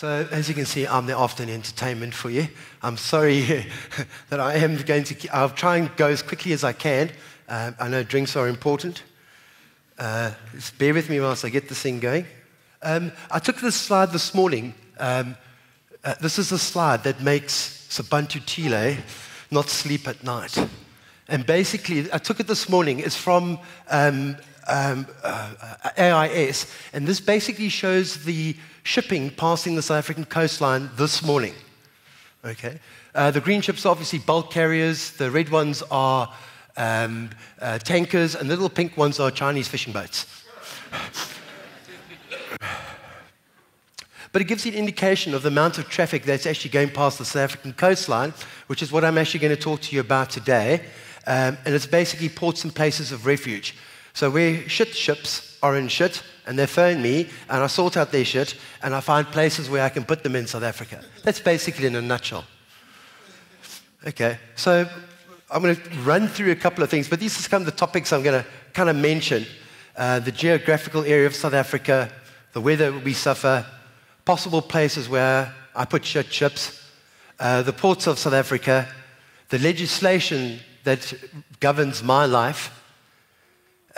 So, as you can see, I'm the afternoon entertainment for you. I'm sorry that I am going to, I'll try and go as quickly as I can. Uh, I know drinks are important. Uh, just bear with me whilst I get this thing going. Um, I took this slide this morning. Um, uh, this is a slide that makes Sobantu Tilayi not sleep at night. And basically, I took it this morning. It's from um, um, uh, AIS, and this basically shows the shipping passing the South African coastline this morning. Okay, uh, the green ships are obviously bulk carriers. The red ones are um, uh, tankers, and the little pink ones are Chinese fishing boats. But it gives you an indication of the amount of traffic that's actually going past the South African coastline, which is what I'm actually going to talk to you about today. Um, and it's basically ports and places of refuge. So where shit ships are in shit, and they phone me, and I sort out their shit, and I find places where I can put them in South Africa. That's basically in a nutshell. Okay, so I'm going to run through a couple of things, but these are kind of the topics I'm going to kind of mention. Uh, the geographical area of South Africa, the weather we suffer, possible places where I put shit ships, uh, the ports of South Africa, the legislation that governs my life,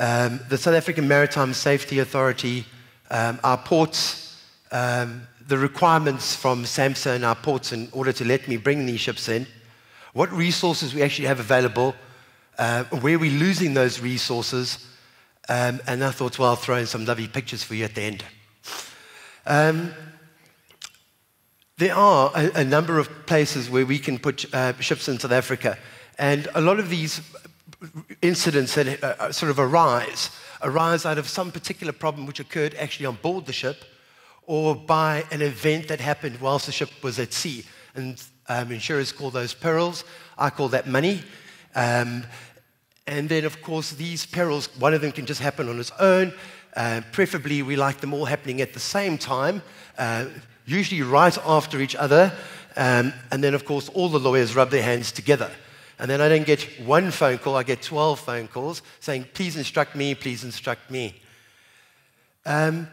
um, the South African Maritime Safety Authority, um, our ports, um, the requirements from SAMSA and our ports in order to let me bring these ships in, what resources we actually have available, uh, where we're losing those resources, um, and I thought, well, I'll throw in some lovely pictures for you at the end. Um, there are a, a, number of places where we can put uh, ships in South Africa, and a lot of these incidents that uh, uh, sort of arise arise out of some particular problem which occurred actually on board the ship or by an event that happened whilst the ship was at sea. And um, insurers call those perils. I call that money. Um, and then, of course, these perils, one of them can just happen on its own. Uh, preferably, we like them all happening at the same time, uh, usually right after each other. Um, and then, of course, all the lawyers rub their hands together. And then I don't get one phone call, I get 12 phone calls saying, please instruct me, please instruct me. Um,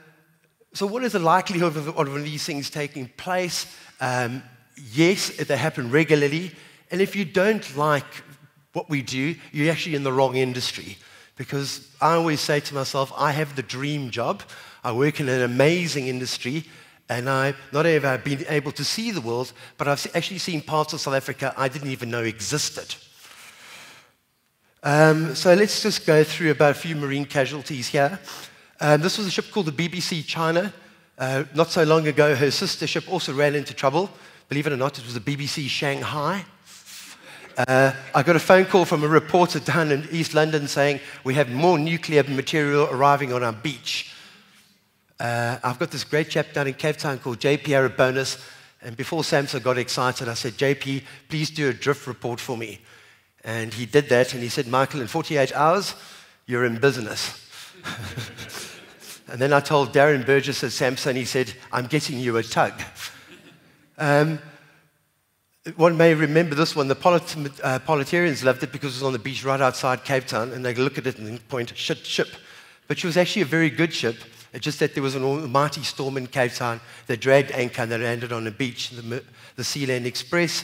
so, what is the likelihood of, of these things taking place? Um, yes, they happen regularly. And if you don't like what we do, you're actually in the wrong industry. Because I always say to myself, I have the dream job. I work in an amazing industry, and I not only have I been able to see the world, but I've actually seen parts of South Africa I didn't even know existed. Um, so let's just go through about a few marine casualties here. Um, this was a ship called the BBC China. Uh, not so long ago, her sister ship also ran into trouble. Believe it or not, it was the BBC Shanghai. Uh, I got a phone call from a reporter down in East London saying we have more nuclear material arriving on our beach. Uh, I've got this great chap down in Cape Town called JP Arabonis. And before SAMSA got excited, I said, JP, please do a drift report for me. And he did that, and he said, Michael, in 48 hours, you're in business. and then I told Darren Burgess at SAMSA, he said, I'm getting you a tug. Um, one may remember this one. The polit- uh, Politearians loved it because it was on the beach right outside Cape Town, and they look at it and point, shit ship. But she was actually a very good ship. It's just that there was an almighty storm in Cape Town that dragged anchor and they landed on a beach, the, the Sealand Express.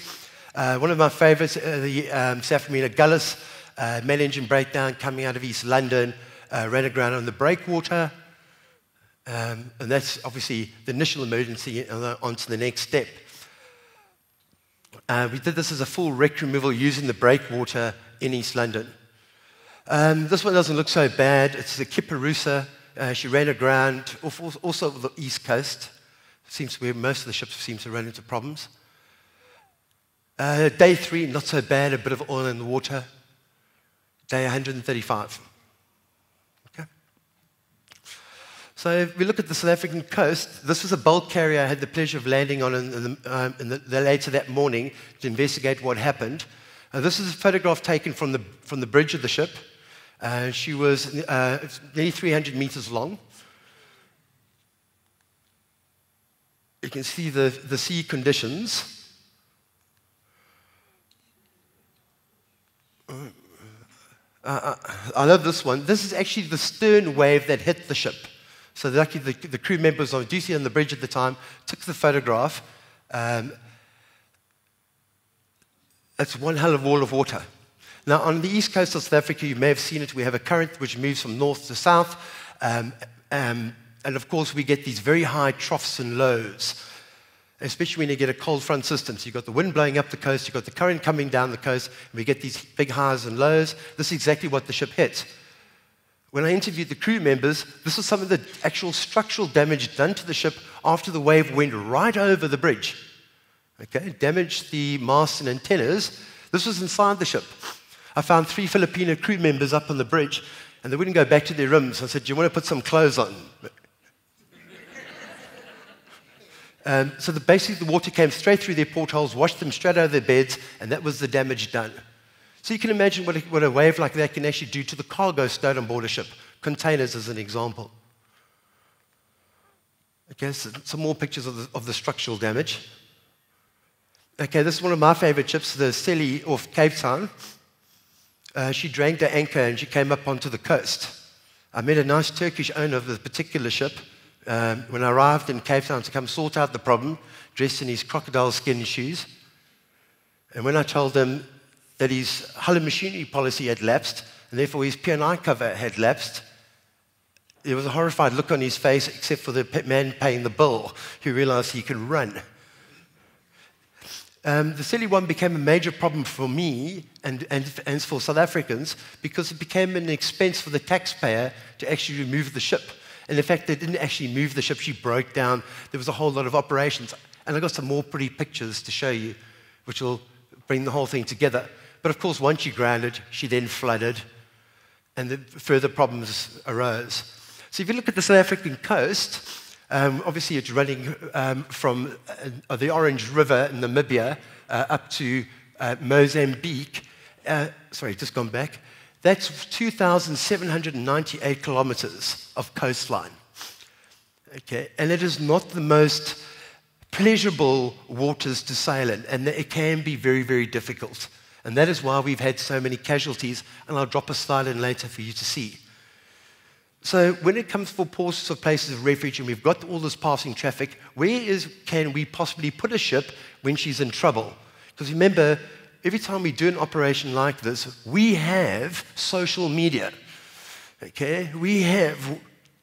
Uh, one of my favorites, uh, the um, Saframina Gullis, uh, main engine breakdown coming out of East London, uh, ran aground on the breakwater. Um, and that's obviously the initial emergency uh, onto the next step. Uh, we did this as a full wreck removal using the breakwater in East London. Um, this one doesn't look so bad. It's the Kipparusa uh, she ran aground, also the east coast. Seems be most of the ships seem to run into problems. Uh, day three, not so bad, a bit of oil in the water. Day 135. Okay. So if we look at the South African coast, this was a bulk carrier I had the pleasure of landing on in the, um, in the, the later that morning to investigate what happened. Uh, this is a photograph taken from the, from the bridge of the ship. Uh, she was uh, nearly 300 meters long. You can see the, the sea conditions. Uh, uh I love this one. This is actually the stern wave that hit the ship. So lucky the, the crew members on duty on the bridge at the time took the photograph. Um, it's one hell of a wall of water. Now, on the east coast of South Africa, you may have seen it, we have a current which moves from north to south. Um, um, and of course, we get these very high troughs and lows, especially when you get a cold front system. So you've got the wind blowing up the coast, you've got the current coming down the coast, and we get these big highs and lows. This is exactly what the ship hit. When I interviewed the crew members, this was some of the actual structural damage done to the ship after the wave went right over the bridge. Okay, damaged the masts and antennas. This was inside the ship. I found three Filipino crew members up on the bridge, and they wouldn't go back to their rooms. I said, Do you want to put some clothes on? um, so the, basically, the water came straight through their portholes, washed them straight out of their beds, and that was the damage done. So you can imagine what a, what a wave like that can actually do to the cargo stowed on board a ship, containers as an example. Okay, so some more pictures of the, of the structural damage. Okay, this is one of my favorite ships, the Seli off Cape Town. Uh, she dragged her anchor and she came up onto the coast. I met a nice Turkish owner of the particular ship um, when I arrived in Cape Town to come sort out the problem, dressed in his crocodile skin shoes. And when I told him that his hull and machinery policy had lapsed, and therefore his P&I cover had lapsed, there was a horrified look on his face, except for the man paying the bill, who realized he could run. Um, the Seli 1 became a major problem for me and, and, and for South Africans because it became an expense for the taxpayer to actually remove the ship. And in fact, they didn't actually move the ship, she broke down. There was a whole lot of operations. And I got some more pretty pictures to show you, which will bring the whole thing together. But of course, once she grounded, she then flooded, and the further problems arose. So if you look at the South African coast, um, obviously, it's running um, from uh, the Orange River in Namibia uh, up to uh, Mozambique. Uh, sorry, just gone back. That's 2,798 kilometers of coastline. Okay, and it is not the most pleasurable waters to sail in, and it can be very, very difficult. And that is why we've had so many casualties, and I'll drop a slide in later for you to see. So when it comes for ports of places of refuge and we've got all this passing traffic, where is, can we possibly put a ship when she's in trouble? Because remember, every time we do an operation like this, we have social media. Okay? We have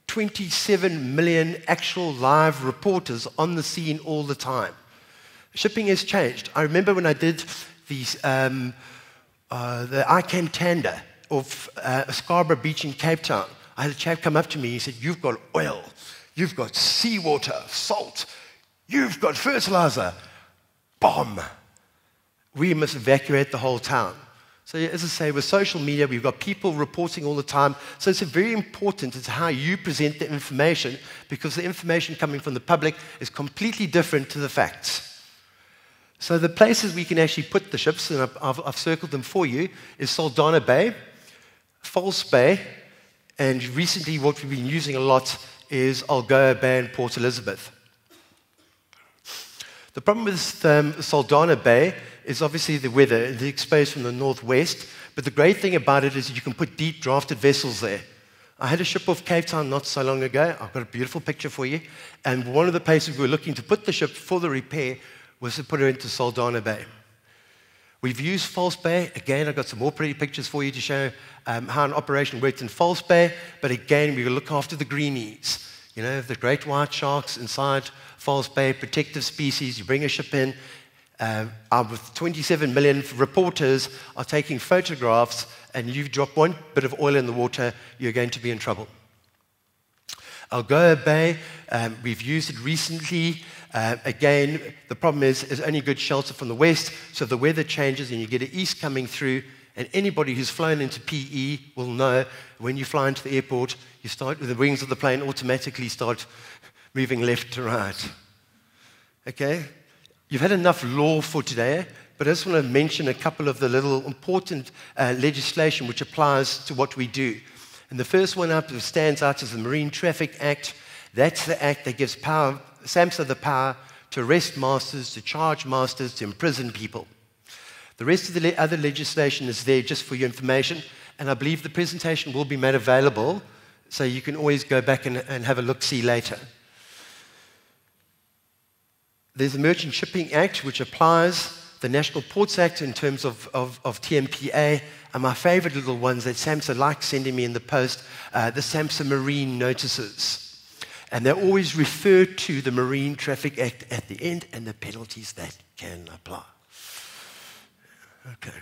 27 million actual live reporters on the scene all the time. Shipping has changed. I remember when I did these, um, uh, the ICAM tender of uh, Scarborough Beach in Cape Town. I had a chap come up to me. He said, You've got oil, you've got seawater, salt, you've got fertilizer. Bomb. We must evacuate the whole town. So, as I say, with social media, we've got people reporting all the time. So, it's very important it's how you present the information because the information coming from the public is completely different to the facts. So, the places we can actually put the ships, and I've, I've, circled them for you, is Saldanha Bay, False Bay, and recently, what we've been using a lot is Algoa Bay and Port Elizabeth. The problem with um, Saldanha Bay is obviously the weather. It's exposed from the northwest, but the great thing about it is you can put deep drafted vessels there. I had a ship off Cape Town not so long ago. I've got a beautiful picture for you. And one of the places we were looking to put the ship for the repair was to put her into Saldanha Bay. We've used False Bay. Again, I've got some more pretty pictures for you to show um, how an operation worked in False Bay. But again, we look after the greenies. You know, the great white sharks inside False Bay, protective species. You bring a ship in. Uh, with 27 million reporters are taking photographs, and you drop one bit of oil in the water, you're going to be in trouble. Algoa Bay, um, we've used it recently. Uh, again, the problem is it's only good shelter from the west, so the weather changes and you get an east coming through, and anybody who's flown into PE will know when you fly into the airport, you start with the wings of the plane automatically start moving left to right. Okay? You've had enough law for today, but I just want to mention a couple of the little important uh, legislation which applies to what we do. And the first one up that stands out is the Marine Traffic Act. That's the act that gives power SAMSA the power to arrest masters, to charge masters, to imprison people. The rest of the le- other legislation is there just for your information, and I believe the presentation will be made available So you can always go back and, and have a look see later. There's the Merchant Shipping Act, which applies the National Ports Act in terms of, of, of TNPA, and my favorite little ones that SAMSA likes sending me in the post, uh, the SAMSA Marine Notices. And they always refer to the Marine Traffic Act at the end and the penalties that can apply. Okay.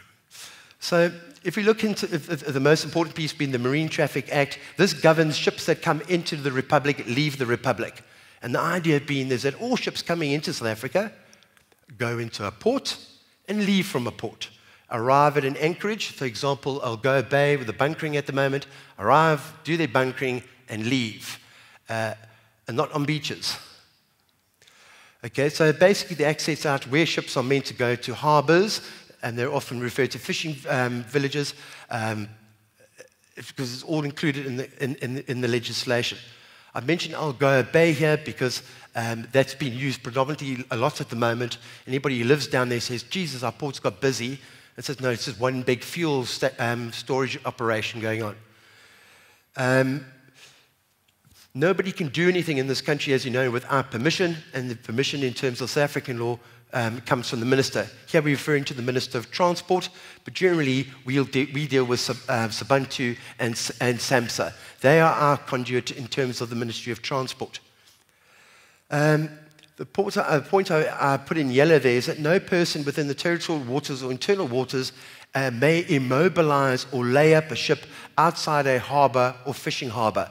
So if we look into if, if the most important piece being the Marine Traffic Act, this governs ships that come into the Republic, leave the Republic. And the idea being is that all ships coming into South Africa go into a port and leave from a port. Arrive at an anchorage, for example, Algoa Bay with the bunkering at the moment, arrive, do their bunkering, and leave, uh, and not on beaches. Okay, so basically the access out where ships are meant to go to harbors, and they're often referred to fishing um, villages, um, because it's all included in the, in, in, in the legislation. I mentioned Algoa Bay here because um, that's been used predominantly a lot at the moment. Anybody who lives down there says, Jesus, our port's got busy. It says, no, it's just one big fuel sta- um, storage operation going on. Um, nobody can do anything in this country, as you know, without permission, and the permission in terms of South African law um, comes from the minister. Here we're referring to the Minister of Transport, but generally we'll de- we deal with uh, Sobantu and, and SAMSA. They are our conduit in terms of the Ministry of Transport. Um, the point, uh, point I, put in yellow there is that no person within the territorial waters or internal waters uh, may immobilize or lay up a ship outside a harbor or fishing harbor.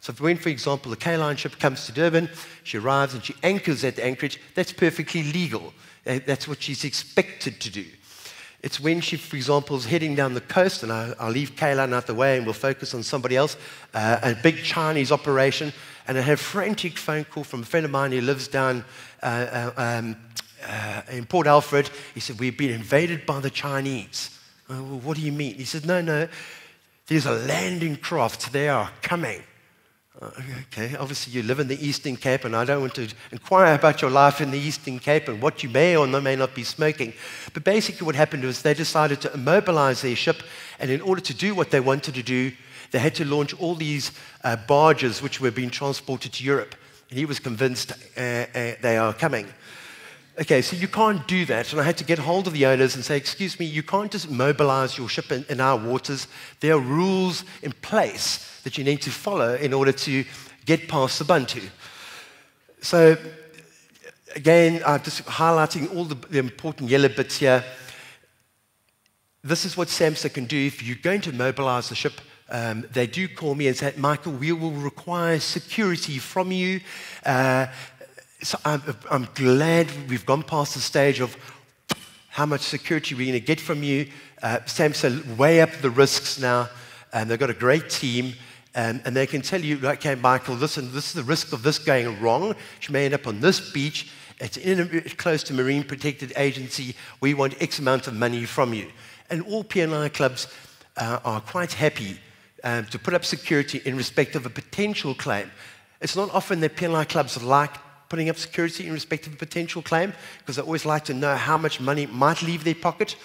So when, for example, the K-Line ship comes to Durban, she arrives and she anchors at the anchorage, that's perfectly legal. Uh, that's what she's expected to do. It's when she, for example, is heading down the coast, and I, will leave K-Line out the way and we'll focus on somebody else, uh, a big Chinese operation, and I had a frantic phone call from a friend of mine who lives down uh, uh um, uh, in Port Alfred. He said, We've been invaded by the Chinese. Well, what do you mean? He said, No, no, there's a landing craft. They are coming. Uh, okay, obviously you live in the Eastern Cape, and I don't want to inquire about your life in the Eastern Cape and what you may or may not be smoking. But basically, what happened was they decided to immobilize their ship, and in order to do what they wanted to do, they had to launch all these uh, barges which were being transported to Europe. And he was convinced uh, uh, they are coming. Okay, so you can't do that. And I had to get hold of the owners and say, excuse me, you can't just mobilize your ship in, in our waters. There are rules in place that you need to follow in order to get past the Bantu. So, again, I'm just highlighting all the, the important yellow bits here. This is what SAMSA can do if you're going to mobilize the ship. Um, they do call me and say, Michael, we will require security from you. Uh, so I'm, I'm, glad we've gone past the stage of how much security we're going to get from you. Uh, SAMSA weigh up the risks now, and they've got a great team. Um, and they can tell you, okay, Michael, listen, this is the risk of this going wrong. She may end up on this beach. It's, in a, close to Marine Protected Agency. We want X amount of money from you. And all P&I clubs uh, are quite happy um, to put up security in respect of a potential claim. It's not often that P&I clubs like putting up security in respect of a potential claim because they always like to know how much money might leave their pocket.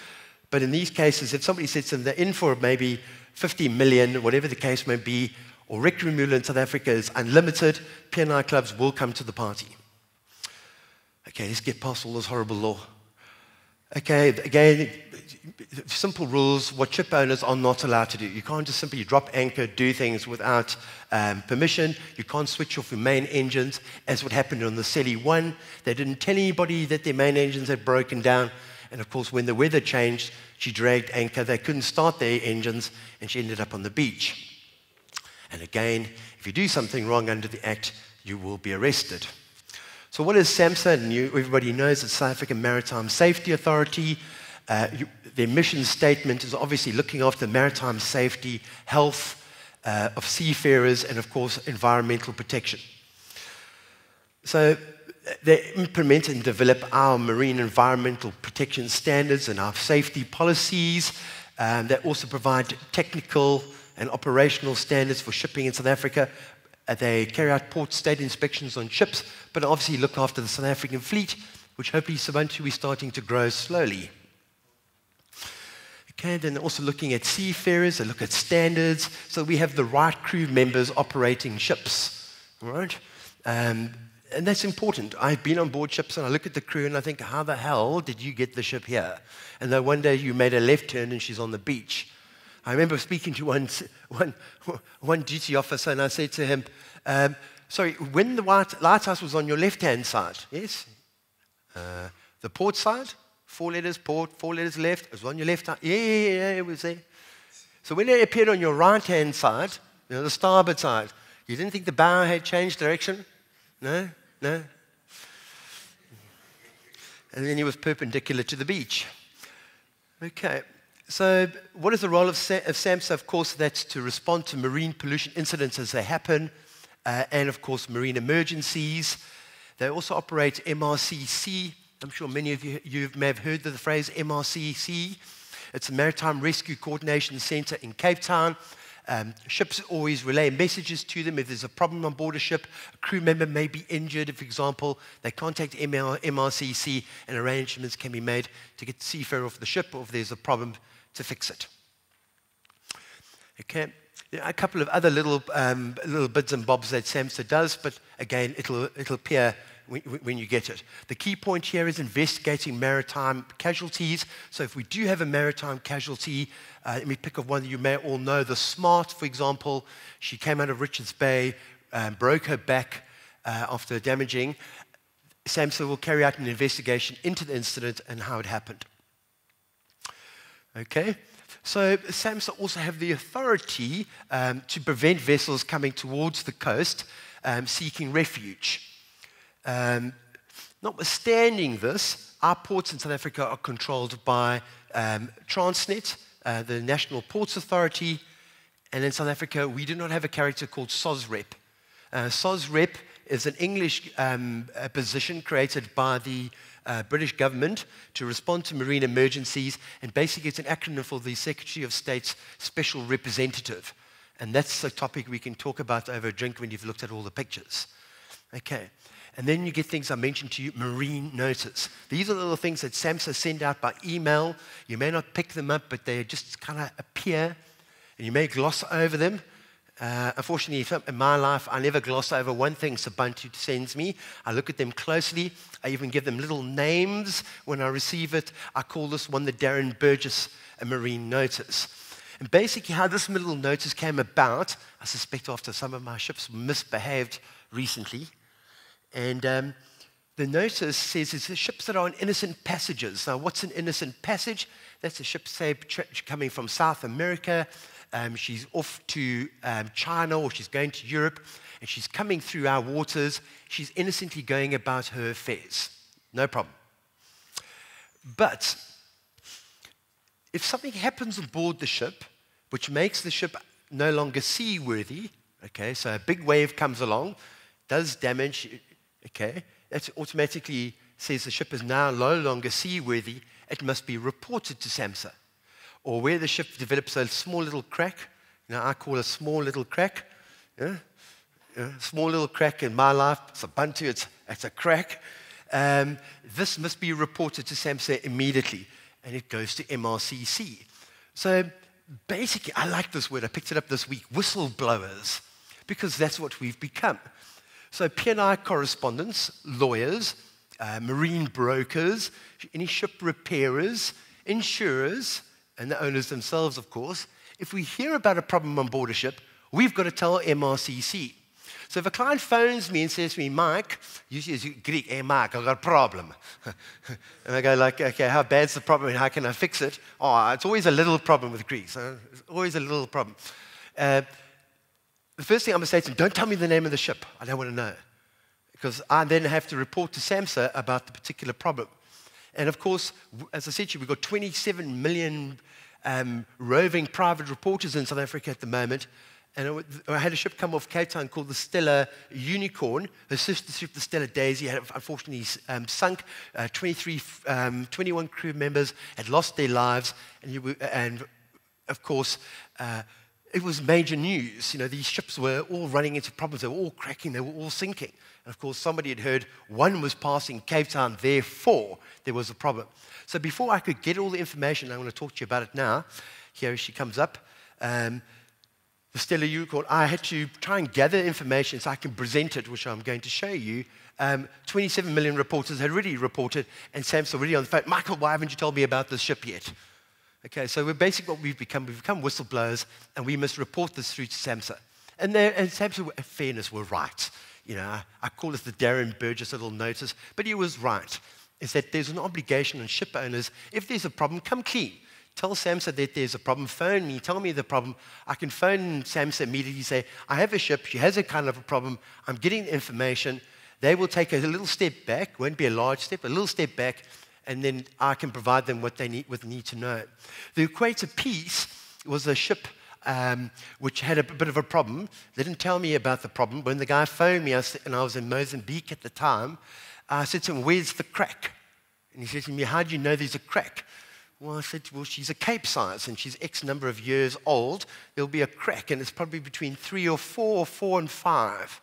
But in these cases, if somebody says they're in for maybe 50 million, whatever the case may be, or wreck removal in South Africa is unlimited, P&I clubs will come to the party. Okay, let's get past all this horrible law. Okay, again, simple rules what ship owners are not allowed to do. You can't just simply drop anchor, do things without um, permission. You can't switch off your main engines, as what happened on the Seli 1. They didn't tell anybody that their main engines had broken down. And of course, when the weather changed, she dragged anchor. They couldn't start their engines, and she ended up on the beach. And again, if you do something wrong under the Act, you will be arrested. So, what is SAMSA? Everybody knows it's South African Maritime Safety Authority. Uh, you, their mission statement is obviously looking after maritime safety, health uh, of seafarers, and of course, environmental protection. So, they implement and develop our marine environmental protection standards and our safety policies. Um, they also provide technical and operational standards for shipping in South Africa. Uh, they carry out port state inspections on ships, but obviously look after the South African fleet, which hopefully Sobantu is starting to grow slowly. Okay, then also looking at seafarers, they look at standards, so we have the right crew members operating ships, all right? Um, and that's important. I've been on board ships and I look at the crew and I think, how the hell did you get the ship here? And then one day you made a left turn and she's on the beach. I remember speaking to one, one, one duty officer and I said to him, um, sorry, when the lighthouse was on your left-hand side, yes? Uh, the port side? Four letters port, four letters left. It was on your left hand. Yeah, yeah, yeah, it was there. So when it appeared on your right hand side, you know, the starboard side, you didn't think the bow had changed direction? No, no. And then he was perpendicular to the beach. Okay, so what is the role of, Sa- of SAMSA? Of course, that's to respond to marine pollution incidents as they happen, uh, and of course, marine emergencies. They also operate MRCC, I'm sure many of you, you may have heard of the phrase MRCC. It's the Maritime Rescue Coordination Center in Cape Town. Um, ships always relay messages to them if there's a problem on board a ship. A crew member may be injured, for example. They contact MR, MRCC and arrangements can be made to get seafarer off the ship or if there's a problem to fix it. Okay. a couple of other little, um, little bits and bobs that SAMSA does, but again, it'll, it'll appear when you get it. The key point here is investigating maritime casualties. So if we do have a maritime casualty, uh, let me pick up one that you may all know. The Smart, for example, she came out of Richards Bay, um, broke her back uh, after damaging. SAMSA will carry out an investigation into the incident and how it happened. Okay, so SAMSA also have the authority um, to prevent vessels coming towards the coast um, seeking refuge. Um, notwithstanding this, our ports in South Africa are controlled by um, Transnet, uh, the National Ports Authority, and in South Africa, we do not have a character called SOSREP. Uh, SOSREP is an English um, position created by the uh, British government to respond to marine emergencies, and basically it's an acronym for the Secretary of State's Special Representative. And that's a topic we can talk about over a drink when you've looked at all the pictures. Okay. And then you get things I mentioned to you, marine notice. These are the little things that SAMSA send out by email. You may not pick them up, but they just kind of appear, and you may gloss over them. Uh, unfortunately, in my life, I never gloss over one thing Sobantu sends me. I look at them closely. I even give them little names when I receive it. I call this one the Darren Burgess marine notice. And basically, how this little notice came about, I suspect after some of my ships misbehaved recently, and um, the notice says it's the ships that are on innocent passages. Now, what's an innocent passage? That's a ship, say, coming from South America. Um, she's off to um, China or she's going to Europe and she's coming through our waters. She's innocently going about her affairs. No problem. But if something happens aboard the ship which makes the ship no longer seaworthy, okay, so a big wave comes along, does damage, okay, that automatically says the ship is now no longer seaworthy, it must be reported to SAMSA. Or where the ship develops a small little crack, you know, I call a small little crack, yeah? Yeah, small little crack in my life, it's a buntu, it's, it's a crack. Um, this must be reported to SAMSA immediately, and it goes to MRCC. So basically, I like this word, I picked it up this week, whistleblowers, because that's what we've become. So P&I correspondents, lawyers, uh, marine brokers, any ship repairers, insurers, and the owners themselves, of course, if we hear about a problem on board a ship, we've got to tell MRCC. So if a client phones me and says to me, Mike, usually it's Greek, hey Mike, I've got a problem. and I go like, okay, how bad's the problem and how can I fix it? Oh, it's always a little problem with Greeks. Huh? It's always a little problem. Uh, the first thing I'm going to say to them, don't tell me the name of the ship. I don't want to know. Because I then have to report to SAMSA about the particular problem. And of course, as I said to you, we've got 27 million um, roving private reporters in South Africa at the moment. And I had a ship come off Cape Town called the Stella Unicorn. Her sister ship, the Stella Daisy, had unfortunately um, sunk. Uh, 23, um, 21 crew members had lost their lives. And, you, and of course, uh, it was major news. You know, these ships were all running into problems. They were all cracking. They were all sinking. And of course, somebody had heard one was passing Cape Town, therefore there was a problem. So before I could get all the information, I'm going to talk to you about it now. Here she comes up. Um, the Stella Unicorn, I had to try and gather information so I can present it, which I'm going to show you. Um, 27 million reporters had already reported, and Sam's already on the phone. Michael, why haven't you told me about this ship yet? Okay, so we're basically what we've become. We've become whistleblowers, and we must report this through to SAMSA. And, and SAMSA, in fairness, were right. You know, I, I call this the Darren Burgess little notice, but he was right. Is that there's an obligation on ship owners, if there's a problem, come clean. Tell SAMSA that there's a problem, phone me, tell me the problem. I can phone SAMSA immediately, say, I have a ship, she has a kind of a problem, I'm getting information. They will take a little step back, won't be a large step, a little step back, and then I can provide them what they need, what they need to know. The Equator Peace was a ship um, which had a bit of a problem. They didn't tell me about the problem. When the guy phoned me, I said, and I was in Mozambique at the time, I said to him, Where's the crack? And he said to me, How do you know there's a crack? Well, I said, Well, she's a Capesize and she's X number of years old. There'll be a crack, and it's probably between three or four, or four and five.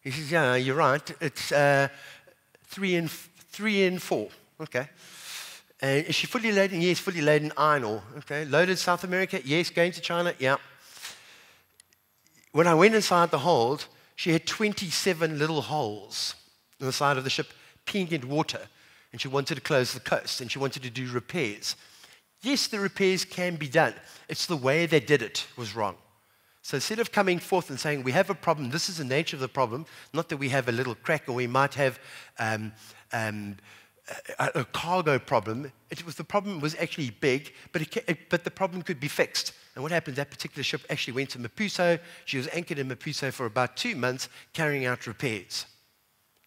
He says, Yeah, you're right. It's uh, three, and, three and four. Okay. And is she fully laden? Yes, fully laden iron ore. Okay. Loaded South America? Yes. Going to China? Yeah. When I went inside the hold, she had 27 little holes on the side of the ship, peeing in water. And she wanted to close the coast and she wanted to do repairs. Yes, the repairs can be done. It's the way they did it was wrong. So instead of coming forth and saying, we have a problem, this is the nature of the problem, not that we have a little crack or we might have um, um, a, cargo problem. It was the problem was actually big, but, it, it, but the problem could be fixed. And what happened? That particular ship actually went to Maputo. She was anchored in Maputo for about two months, carrying out repairs.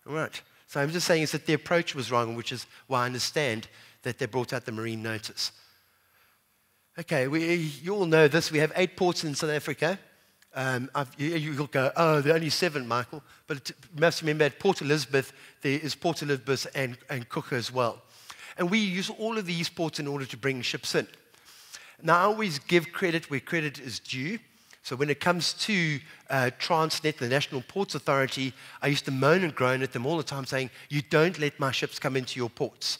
All right. So I'm just saying is that the approach was wrong, which is why I understand that they brought out the marine notice. Okay, we, you all know this. We have eight ports in South Africa. Um, you, will go, oh, there are only seven, Michael. But must remember at Port Elizabeth, there is Port Elizabeth and, and Coega as well. And we use all of these ports in order to bring ships in. Now, I always give credit where credit is due. So when it comes to uh, Transnet, the National Ports Authority, I used to moan and groan at them all the time saying, you don't let my ships come into your ports.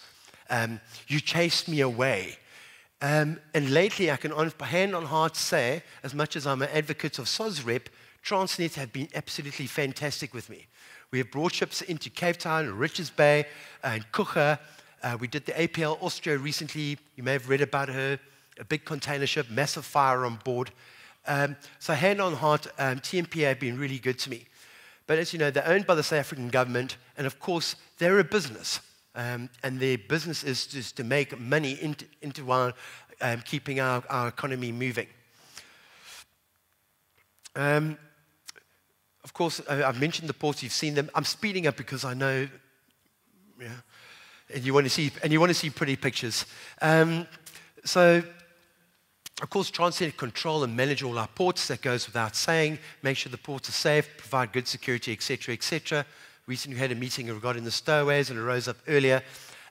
Um, you chase me away. Um, and lately, I can on, hand on heart say, as much as I'm an advocate of SOSREP, Transnet have been absolutely fantastic with me. We have brought ships into Cape Town, Richards Bay, and Coega. Uh, we did the APL Austria recently. You may have read about her. A big container ship, massive fire on board. Um, so, hand on heart, um, TNPA have been really good to me. But as you know, they're owned by the South African government, and of course, they're a business. Um, and their business is just to make money into, into our, um, keeping our, our economy moving. Um, of course, I've mentioned the ports, you've seen them. I'm speeding up because I know, yeah, and you want to see, and you want to see pretty pictures. Um, so of course, Transnet control and manage all our ports. That goes without saying. Make sure the ports are safe, provide good security, etc., etc. Recently, had a meeting regarding the stowaways, and it rose up earlier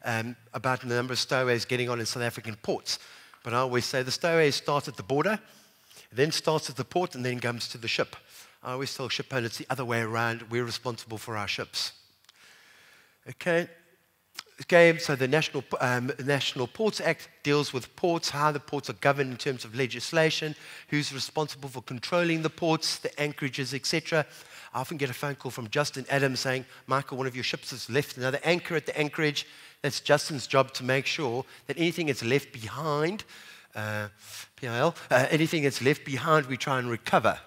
um, about the number of stowaways getting on in South African ports. But I always say the stowaways start at the border, then starts at the port, and then comes to the ship. I always tell ship owners the other way around. We're responsible for our ships. Okay, game, so the National, um, National Ports Act deals with ports, how the ports are governed in terms of legislation, who's responsible for controlling the ports, the anchorages, etc. I often get a phone call from Justin Adams saying, Michael, one of your ships has left another anchor at the anchorage. That's Justin's job to make sure that anything that's left behind, uh, PIL, uh, anything that's left behind, we try and recover.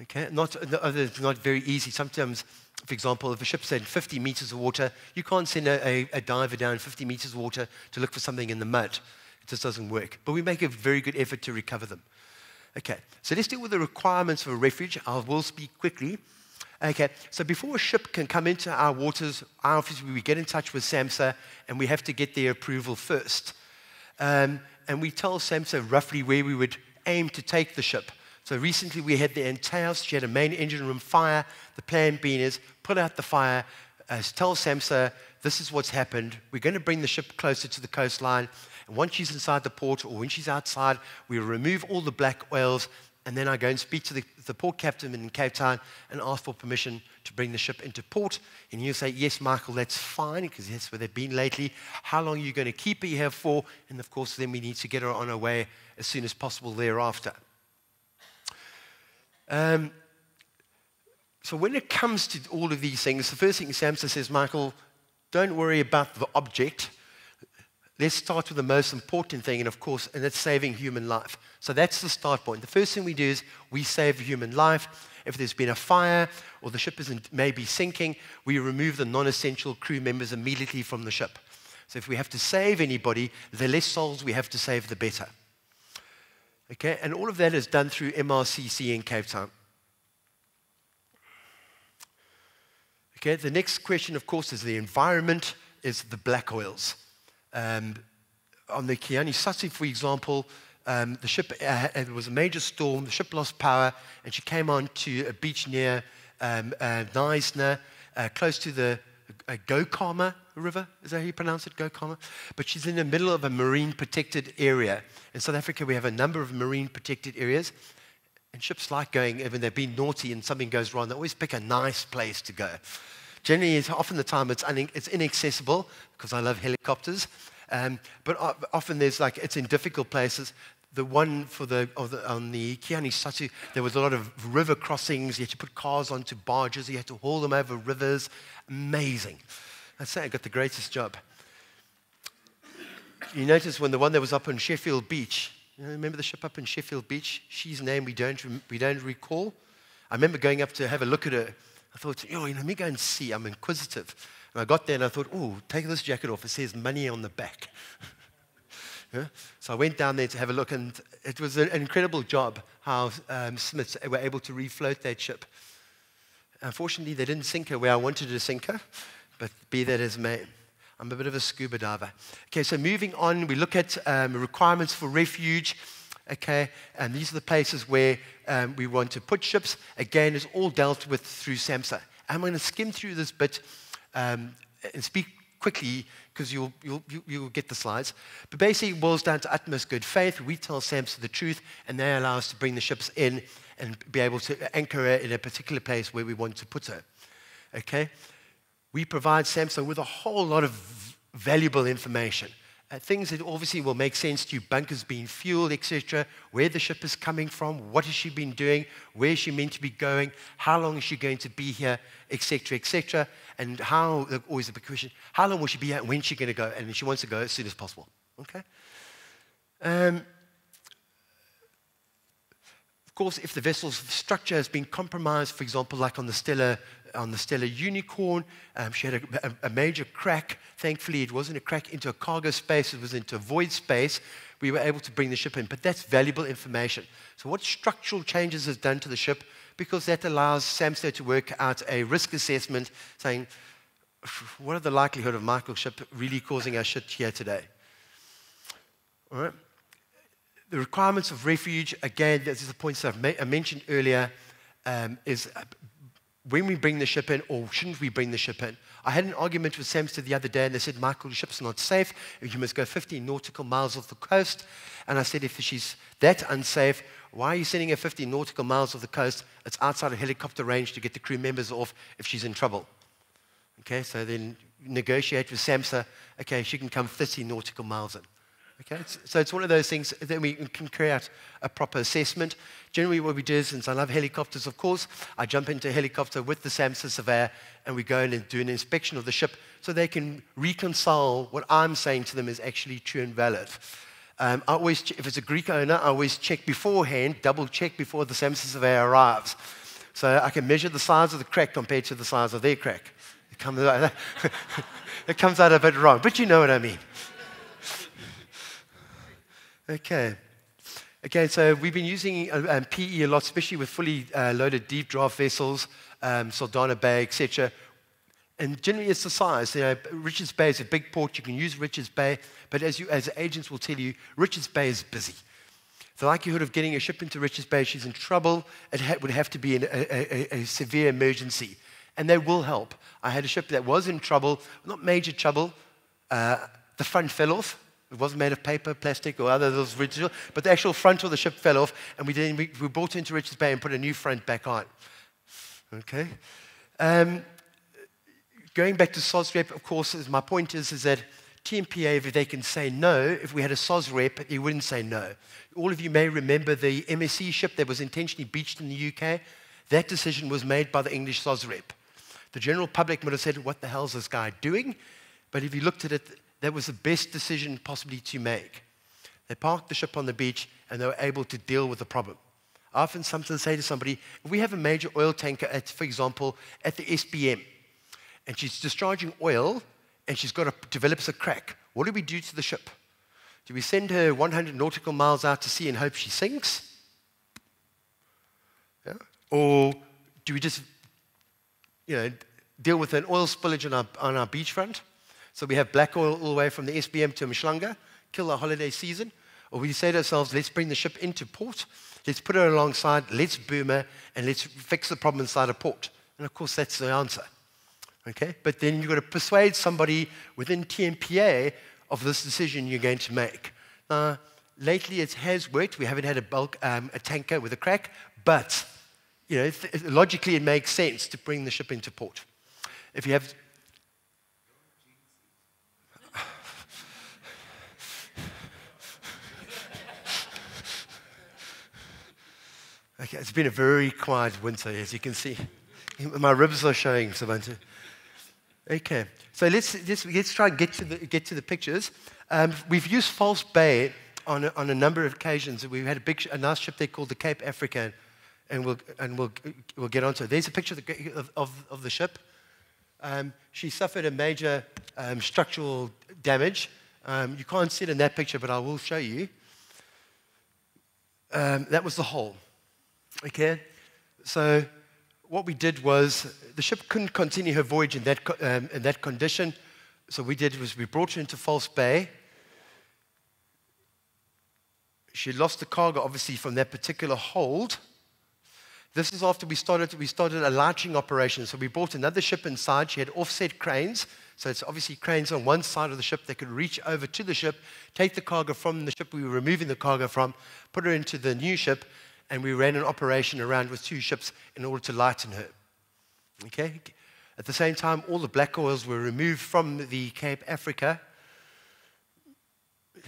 Okay, not, it's not very easy. Sometimes for example, if a ship's in 50 meters of water, you can't send a, a, a, diver down 50 meters of water to look for something in the mud. It just doesn't work. But we make a very good effort to recover them. Okay, so let's deal with the requirements of a refuge. I will speak quickly. Okay, so before a ship can come into our waters, our office, we get in touch with SAMSA and we have to get their approval first. Um, and we tell SAMSA roughly where we would aim to take the ship. So recently we had the Antaeus, she had a main engine room fire. The plan being is put out the fire, uh, tell SAMSA, this is what's happened. We're going to bring the ship closer to the coastline. And once she's inside the port or when she's outside, we remove all the black oils and then I go and speak to the, the port captain in Cape Town and ask for permission to bring the ship into port. And he'll say, Yes, Michael, that's fine, because that's where they've been lately. How long are you going to keep her here for? And of course, then we need to get her on her way as soon as possible thereafter. Um, so when it comes to all of these things, the first thing SAMSA says, Michael, don't worry about the object. Let's start with the most important thing, and of course, and that's saving human life. So that's the start point. The first thing we do is we save human life. If there's been a fire or the ship is maybe sinking, we remove the non-essential crew members immediately from the ship. So if we have to save anybody, the less souls we have to save, the better. Okay, and all of that is done through MRCC in Cape Town. Okay, the next question, of course, is the environment, is the black oils. Um, on the Kiani for example, um, the ship, uh, there was a major storm, the ship lost power, and she came on to a beach near um, uh, uh, close to the uh, Goukamma River. Is that how you pronounce it, Goukamma? But she's in the middle of a marine protected area. In South Africa, we have a number of marine protected areas. And ships like going, when they've been naughty and something goes wrong, they always pick a nice place to go. Generally, it's often the time it's, it's inaccessible because I love helicopters. Um, but often there's like, it's in difficult places. The one for the, on the Kiani Satu, there was a lot of river crossings. You had to put cars onto barges. You had to haul them over rivers. Amazing. I'd say I got the greatest job. You notice when the one that was up on Sheffield Beach, you know, remember the ship up in Sheffield Beach? She's name we don't, we don't recall. I remember going up to have a look at her. I thought, you know, let me go and see. I'm inquisitive. And I got there and I thought, oh, take this jacket off. It says money on the back. yeah? So I went down there to have a look, and it was an incredible job how um, Smits were able to refloat that ship. Unfortunately, they didn't sink her where I wanted to sink her, but be that as may. I'm a bit of a scuba diver. Okay, so moving on, we look at um, requirements for refuge. Okay, and these are the places where um, we want to put ships. Again, it's all dealt with through SAMSA. I'm going to skim through this bit um, and speak quickly because you'll, you'll, you'll get the slides. But basically, it boils down to utmost good faith. We tell SAMSA the truth, and they allow us to bring the ships in and be able to anchor her in a particular place where we want to put her. Okay? We provide SAMSA with a whole lot of valuable information. Uh, things that obviously will make sense to you, bunkers being fueled, etc., where the ship is coming from, what has she been doing, where is she meant to be going, how long is she going to be here, etc., etc., and how, always a big question, how long will she be here and when is she going to go, and she wants to go as soon as possible, okay? Um, of course, if the vessel's structure has been compromised, for example, like on the Stella on the Stella Unicorn. Um, she had a, a, a, major crack. Thankfully, it wasn't a crack into a cargo space, it was into a void space. We were able to bring the ship in, but that's valuable information. So, what structural changes has done to the ship? Because that allows SAMSA to work out a risk assessment saying, what are the likelihood of Michael's ship really causing our shit here today? All right. The requirements of refuge, again, this is the that I mentioned earlier, um, is when we bring the ship in, or shouldn't we bring the ship in? I had an argument with Samster the other day, and they said, Michael, the ship's not safe. You must go 15 nautical miles off the coast. And I said, if she's that unsafe, why are you sending her 50 nautical miles off the coast? It's outside of helicopter range to get the crew members off if she's in trouble. Okay, so then negotiate with SAMSA. Okay, she can come 30 nautical miles in. Okay, so it's one of those things that we can create a proper assessment. Generally, what we do is, since I love helicopters, of course, I jump into a helicopter with the SAMSA surveyor and we go in and do an inspection of the ship so they can reconcile what I'm saying to them is actually true and valid. Um, I always, if it's a Greek owner, I always check beforehand, double check before the SAMSA surveyor arrives. So I can measure the size of the crack compared to the size of their crack. It comes out, it comes out a bit wrong, but you know what I mean. Okay. Okay, so we've been using uh, um, PE a lot, especially with fully uh, loaded deep draft vessels, um, Saldanha Bay, etc. And generally, it's the size. You know, Richards Bay is a big port. You can use Richards Bay, but as, you, as agents will tell you, Richards Bay is busy. The likelihood of getting a ship into Richards Bay, she's in trouble, it ha- would have to be a, a, a, severe emergency. And they will help. I had a ship that was in trouble, not major trouble. Uh, the front fell off, It wasn't made of paper, plastic, or other those original, but the actual front of the ship fell off, and we, did, we, we brought it into Richards Bay and put a new front back on. Okay? Um, going back to SOSREP, of course, my point is, is that TNPA, if they can say no, if we had a SOSREP, he wouldn't say no. All of you may remember the MSC ship that was intentionally beached in the UK. That decision was made by the English SOSREP. The general public would have said, What the hell is this guy doing? But if you looked at it, that was the best decision possibly to make. They parked the ship on the beach and they were able to deal with the problem. I often sometimes say to somebody, if we have a major oil tanker, at, for example, at the SBM, and she's discharging oil and she's got a, develops a crack, what do we do to the ship? Do we send her 100 nautical miles out to sea and hope she sinks? Yeah? Or do we just, you know, deal with an oil spillage on our, on our beachfront? So we have black oil all the way from the SBM to Umhlanga, kill our holiday season. Or we say to ourselves, let's bring the ship into port, let's put her alongside, let's boom her, and let's fix the problem inside a port. And of course, that's the answer. Okay? But then you've got to persuade somebody within TNPA of this decision you're going to make. Now, lately it has worked. We haven't had a bulk, um, a tanker with a crack, but you know, logically it makes sense to bring the ship into port. If you have Okay, it's been a very quiet winter, as you can see. My ribs are showing, Sobantu. Okay, so let's, let's, let's try and get to the, get to the pictures. Um, we've used False Bay on a, on a number of occasions. We've had a, big, a nice ship there called the Cape African, and we'll, and we'll, we'll get onto it. There's a picture of the, of, of, of the ship. Um, she suffered a major um, structural damage. Um, you can't see it in that picture, but I will show you. Um, that was the hull. Okay? So what we did was the ship couldn't continue her voyage in that, um, in that condition. So we did was we brought her into False Bay. She lost the cargo, obviously, from that particular hold. This is after we started, we started a launching operation. So we brought another ship inside. She had offset cranes. So it's obviously cranes on one side of the ship that could reach over to the ship, take the cargo from the ship we were removing the cargo from, put her into the new ship, and we ran an operation around with two ships in order to lighten her. Okay? At the same time, all the black oils were removed from the Cape Africa.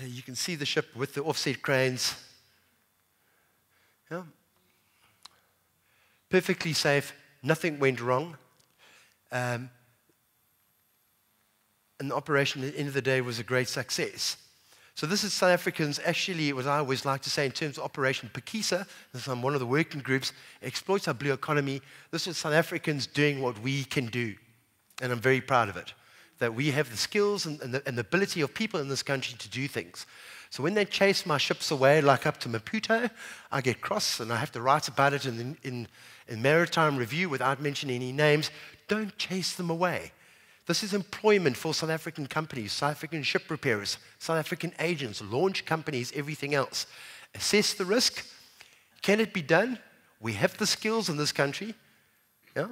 You can see the ship with the offset cranes. Yeah. Perfectly safe, nothing went wrong. Um, and the operation at the end of the day was a great success. So this is South Africans, actually, what I always like to say in terms of Operation Phakisa, this is one of the working groups, exploits our blue economy. This is South Africans doing what we can do. And I'm very proud of it, that we have the skills and, and, the, and the ability of people in this country to do things. So when they chase my ships away, like up to Maputo, I get cross and I have to write about it in, in, in Maritime Review without mentioning any names. Don't chase them away. This is employment for South African companies, South African ship repairers, South African agents, launch companies, everything else. Assess the risk. Can it be done? We have the skills in this country. Yeah?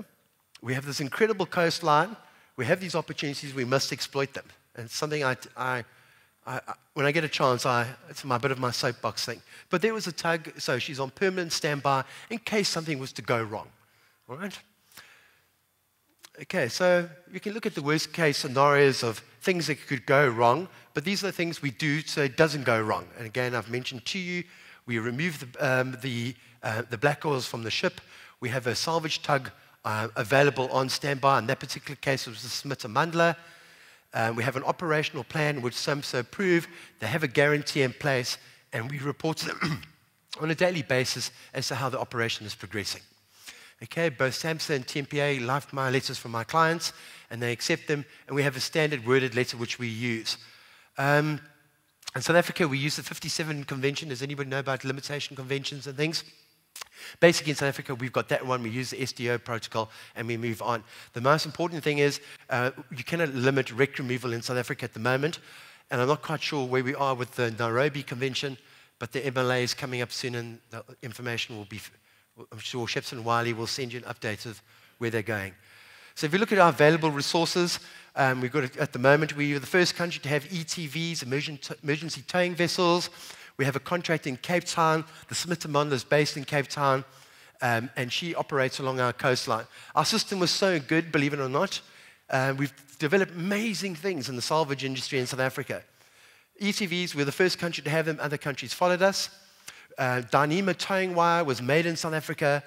We have this incredible coastline. We have these opportunities. We must exploit them. And something I, I, I, when I get a chance, I, it's my bit of my soapbox thing. But there was a tug, so she's on permanent standby in case something was to go wrong. All right? Okay, so you can look at the worst case scenarios of things that could go wrong, but these are the things we do so it doesn't go wrong. And again, I've mentioned to you, we remove the, um, the, uh, the black oils from the ship. We have a salvage tug uh, available on standby. In that particular case, it was the Smit Amandla. Um, we have an operational plan which SAMSA approve. They have a guarantee in place, and we report to them on a daily basis as to how the operation is progressing. Okay, both SAMSA and TNPA like my letters from my clients, and they accept them, and we have a standard worded letter which we use. Um, in South Africa, we use the 57 convention. Does anybody know about limitation conventions and things? Basically, in South Africa, we've got that one. We use the SDR protocol and we move on. The most important thing is uh, you cannot limit wreck removal in South Africa at the moment. And I'm not quite sure where we are with the Nairobi Convention, but the MLA is coming up soon and the information will be I'm sure Shepstone and Wylie will send you an update of where they're going. So if you look at our available resources, Um, we've got, at the moment, we are the first country to have ETVs, emergency towing vessels. We have a contract in Cape Town. The Smith & Model is based in Cape Town, um, and she operates along our coastline. Our system was so good, believe it or not. Uh, we've developed amazing things in the salvage industry in South Africa. ETVs, we're the first country to have them. Other countries followed us. Uh, Dyneema towing wire was made in South Africa.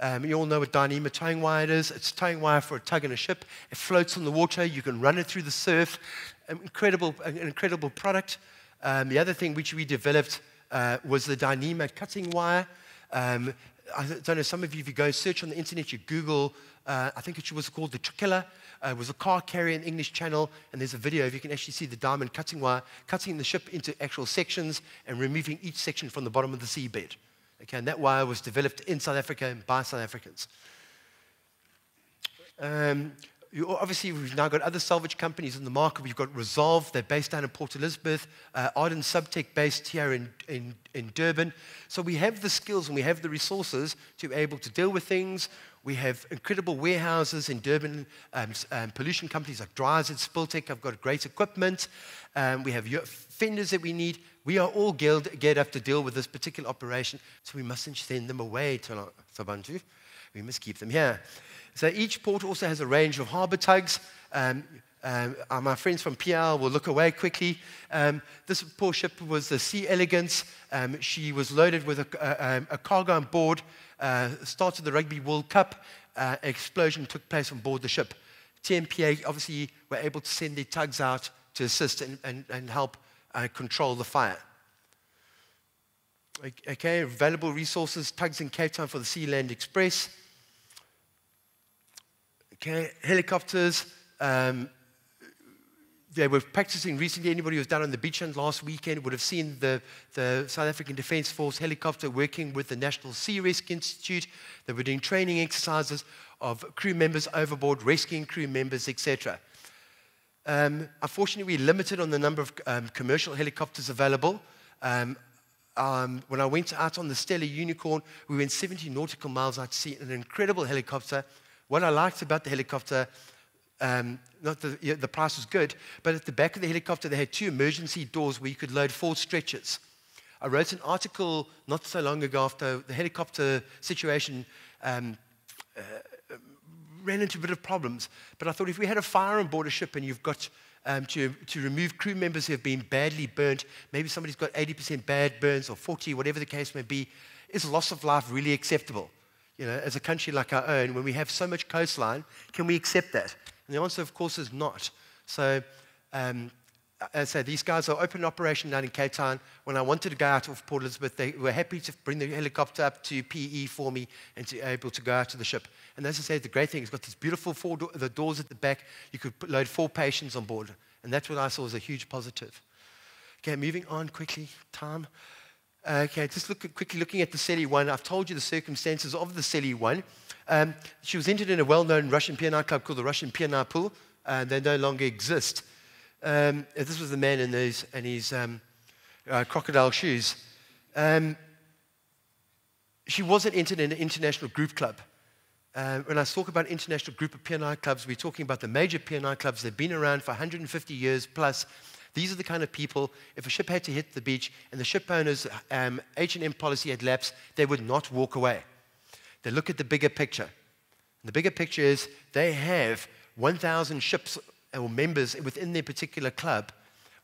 Um, you all know what Dyneema towing wire is. It's towing wire for a tug and a ship. It floats on the water. You can run it through the surf. An incredible, an incredible product. Um, the other thing which we developed uh, was the Dyneema cutting wire. Um, I don't know, some of you, if you go search on the internet, you Google, uh, I think it was called the Tricolour. Uh, it was a car carrier in English channel, and there's a video if you can actually see the diamond cutting wire, cutting the ship into actual sections and removing each section from the bottom of the seabed. Okay, and that wire was developed in South Africa by South Africans. Um, you, obviously, we've now got other salvage companies in the market. We've got Resolve, they're based down in Port Elizabeth, uh, Arden Subtech based here in, in, in Durban. So we have the skills and we have the resources to be able to deal with things. We have incredible warehouses in Durban, um, um, pollution companies like Dryers and Spiltech have got great equipment. Um, we have fenders that we need. We are all geared, geared up to deal with this particular operation, so we mustn't send them away to Sobantu. We must keep them here. So each port also has a range of harbor tugs. Um, um, uh, my friends from PL will look away quickly. Um, this poor ship was the Sea Elegance. Um, she was loaded with a, a, um, a cargo on board. Uh, of the Rugby World Cup. Uh, explosion took place on board the ship. TNPA obviously were able to send their tugs out to assist and, and, and help uh, control the fire. Okay, available resources, tugs in Cape Town for the Sea Land Express. Okay, helicopters. Um, they were practicing recently. Anybody who was down on the beach end last weekend would have seen the, the South African Defence Force helicopter working with the National Sea Rescue Institute. They were doing training exercises of crew members overboard, rescuing crew members, etc. Um, unfortunately, we're limited on the number of um, commercial helicopters available. Um, um when I went out on the Stellar Unicorn, we went 70 nautical miles out to sea in an incredible helicopter what I liked about the helicopter, um, not the, the price was good, but at the back of the helicopter, they had two emergency doors where you could load four stretchers. I wrote an article not so long ago after the helicopter situation um, uh, ran into a bit of problems. But I thought if we had a fire on board a ship and you've got um, to, to remove crew members who have been badly burnt, maybe somebody's got 80% bad burns or 40, whatever the case may be, is loss of life really acceptable? you know, as a country like our own, when we have so much coastline, can we accept that? And the answer, of course, is not. So, um, as I say, these guys are open operation down in Cape Town. When I wanted to go out of Port Elizabeth, they were happy to bring the helicopter up to PE for me and to be able to go out to the ship. And as I say, the great thing, it's got these beautiful four do- the doors at the back. You could put, load four patients on board. And that's what I saw as a huge positive. Okay, moving on quickly, time. Okay, just look, quickly looking at the Seli 1. I've told you the circumstances of the Seli 1. Um, she was entered in a well-known Russian P&I club called the Russian P&I Pool. Uh, they no longer exist. Um, this was the man in his, in his um, uh, crocodile shoes. Um, she wasn't entered in an international group club. Uh, when I talk about international group of P&I clubs, we're talking about the major P&I clubs. They've been around for 150 years plus. These are the kind of people, if a ship had to hit the beach and the ship owner's H&M policy had lapsed, they would not walk away. They look at the bigger picture. And the bigger picture is they have 1,000 ships or members within their particular club.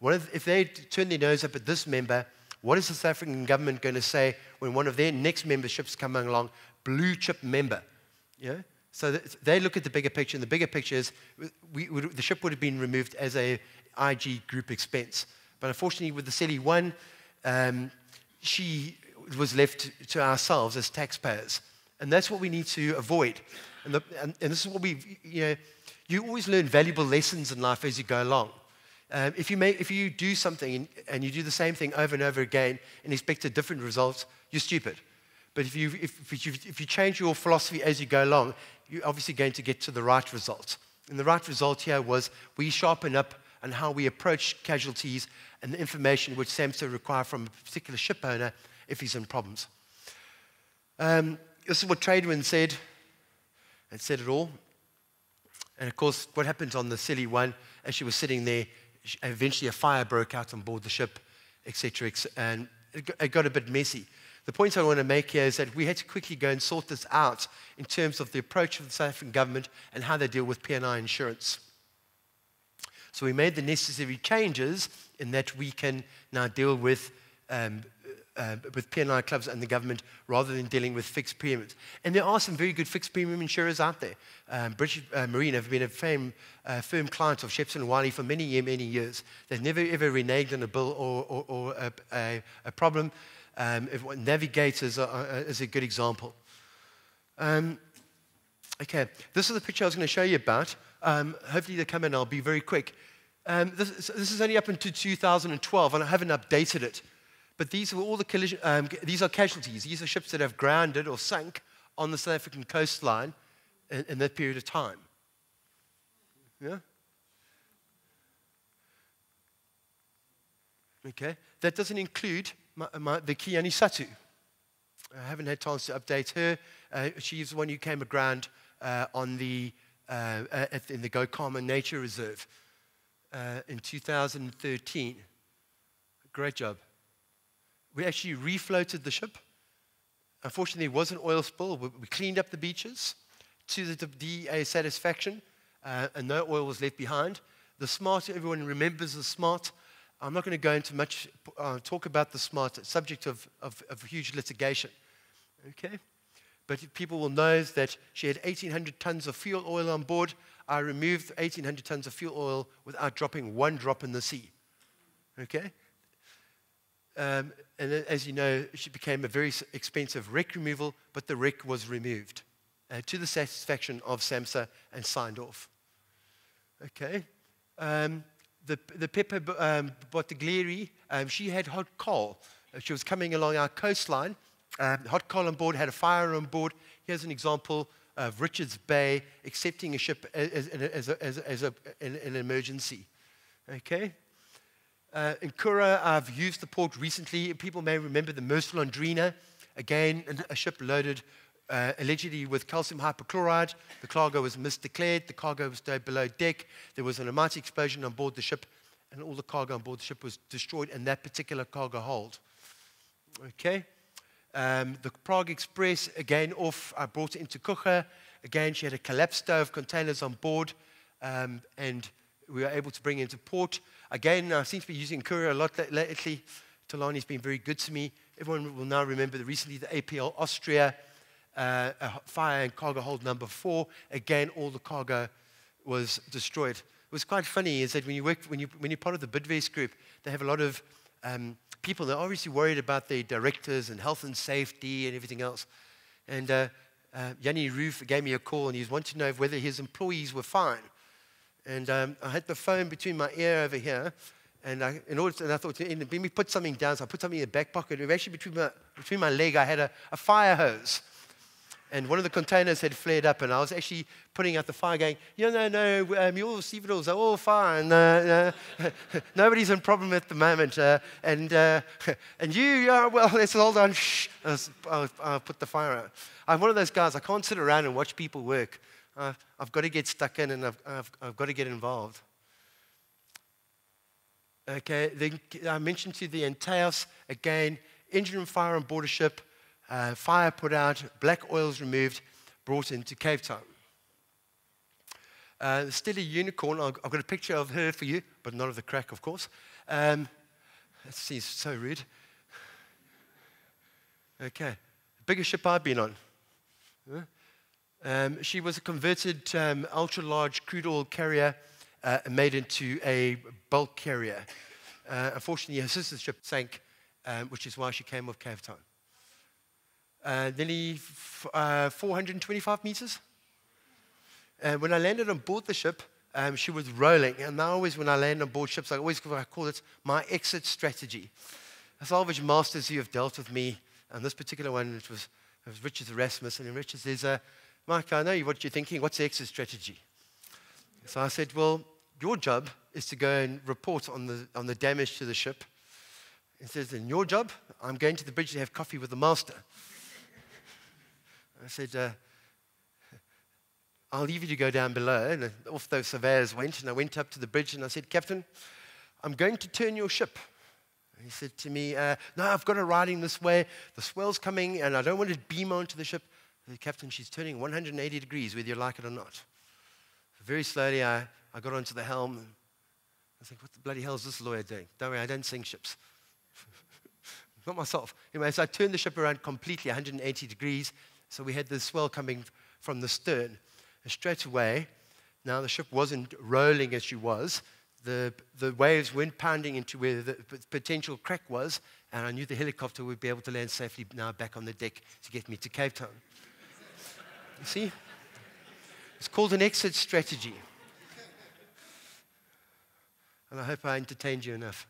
If, if they turn their nose up at this member, what is the South African government going to say when one of their next memberships coming along, blue chip member? Yeah? So they look at the bigger picture, and the bigger picture is we, the ship would have been removed as a IG group expense. But unfortunately, with the Seli 1, um, she was left to ourselves as taxpayers. And that's what we need to avoid. And, the, and, and this is what we, you know, you always learn valuable lessons in life as you go along. Um, if, you may, if you do something and you do the same thing over and over again and expect a different result, you're stupid. But if you, if, if, you, if you change your philosophy as you go along, you're obviously going to get to the right result. And the right result here was we sharpen up and how we approach casualties and the information which SAMSA require from a particular ship owner if he's in problems. Um, this is what TradeWinds said, and said it all. And of course, what happened on the Seli 1, as she was sitting there, eventually a fire broke out on board the ship, etc. And it got a bit messy. The point I want to make here is that we had to quickly go and sort this out in terms of the approach of the South African government and how they deal with P&I insurance. So we made the necessary changes in that we can now deal with um, uh, with P&I clubs and the government rather than dealing with fixed premiums. And there are some very good fixed premium insurers out there. Um, British uh, Marine have been a firm, uh, firm client of Shepstone Wylie for many, many years. They've never ever reneged on a bill or, or, or a, a, a, problem. Um, is a good example. Um, okay, this is the picture I was going to show you about. Um, hopefully they come in. I'll be very quick. Um, this, this is only up until 2012, and I haven't updated it. But these are all the collision, um, these are casualties. These are ships that have grounded or sunk on the South African coastline in, in that period of time. Yeah? Okay. That doesn't include my, my, the Kiani Satu. I haven't had time to update her. Uh, she's the one who came aground uh, on the, uh, at, in the Goukamma Nature Reserve uh, in 2013. Great job. We actually refloated the ship. Unfortunately, it was an oil spill. We cleaned up the beaches to the DEA satisfaction, uh, and no oil was left behind. The smart, everyone remembers the smart. I'm not going to go into much uh, talk about the smart, subject of, of, of huge litigation. Okay? But people will know that she had 1,800 tons of fuel oil on board. I removed 1,800 tons of fuel oil without dropping one drop in the sea. Okay? Um, and as you know, she became a very expensive wreck removal, but the wreck was removed uh, to the satisfaction of SAMSA and signed off. Okay. Um, the, the Pippa um, Bottiglieri, um, she had hot coal. Uh, she was coming along our coastline. Um, hot coal on board, had a fire on board. Here's an example of Richards Bay accepting a ship as, as, as, a, as a, an, an emergency. Okay. Uh, in Ngqura, I've used the port recently. People may remember the Merciful Andrina. Again, a ship loaded uh, allegedly with calcium hypochlorite. The cargo was misdeclared. The cargo was stowed below deck. There was an almighty explosion on board the ship, and all the cargo on board the ship was destroyed in that particular cargo hold. Okay. Um, the Prague Express, again, off, I brought it into Coega. Again, she had a collapsed stow of containers on board, um, and we were able to bring it into port. Again, I seem to be using Ngqura a lot lately. Talani's been very good to me. Everyone will now remember that recently the APL Austria uh, fire and cargo hold number four. Again, all the cargo was destroyed. It was quite funny is that when you work, when, you, when you're part of the Bidvest group, they have a lot of um, people that are obviously worried about their directors and health and safety and everything else. And uh, uh, Yanni Roof gave me a call and he wanted to know whether his employees were fine. And um, I had the phone between my ear over here. And I, in order to, and I thought, let me put something down. So I put something in the back pocket. And actually, between my, between my leg, I had a, a fire hose. And one of the containers had flared up, and I was actually putting out the fire, going, "No, no, no, um, your stevedores are all fine. Uh, uh, nobody's in problem at the moment. Uh, and, uh, and you, well, let's hold on. Shh. I'll, I'll, put the fire out. I'm one of those guys, I can't sit around and watch people work. I've got to get stuck in and I've, I've, I've got to get involved. Okay, then I mentioned to you the Antaeus again, engine and fire on board a ship, uh, fire put out, black oils removed, brought into Cape Town. Uh, Stellar Unicorn. I've got a picture of her for you, but not of the crack, of course. Um, that seems so rude. Okay, biggest ship I've been on. Huh? Um, she was a converted um, ultra large crude oil carrier uh, made into a bulk carrier. Uh, unfortunately, her sister ship sank, um, which is why she came off Cape Town. Uh, nearly f- uh, 425 meters. Uh, when I landed on board the ship, um, she was rolling. And now, always when I land on board ships, I always I call it my exit strategy. Salvage masters who have dealt with me, and this particular one, it was, it was Richard Erasmus. And in Richard's, there's a, Mike, I know what you're thinking. What's the exit strategy? So I said, Well, your job is to go and report on the, on the damage to the ship. He says, In your job, I'm going to the bridge to have coffee with the master. I said, uh, I'll leave you to go down below. And off those surveyors went, and I went up to the bridge and I said, Captain, I'm going to turn your ship. And he said to me, uh, No, I've got a riding this way. The swell's coming, and I don't want to beam onto the ship. Captain, she's turning 180 degrees, whether you like it or not. Very slowly, I, I got onto the helm. I was like, What the bloody hell is this lawyer doing? Don't worry, I don't sink ships. not myself. Anyway, so I turned the ship around completely 180 degrees. So we had the swell coming from the stern. And straight away, now the ship wasn't rolling as she was the, the waves weren't pounding into where the potential crack was, and I knew the helicopter would be able to land safely now back on the deck to get me to Cape Town. You see? It's called an exit strategy. And I hope I entertained you enough.